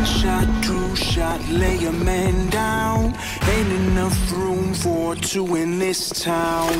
One shot, two shot, lay a man down. Ain't enough room for two in this town.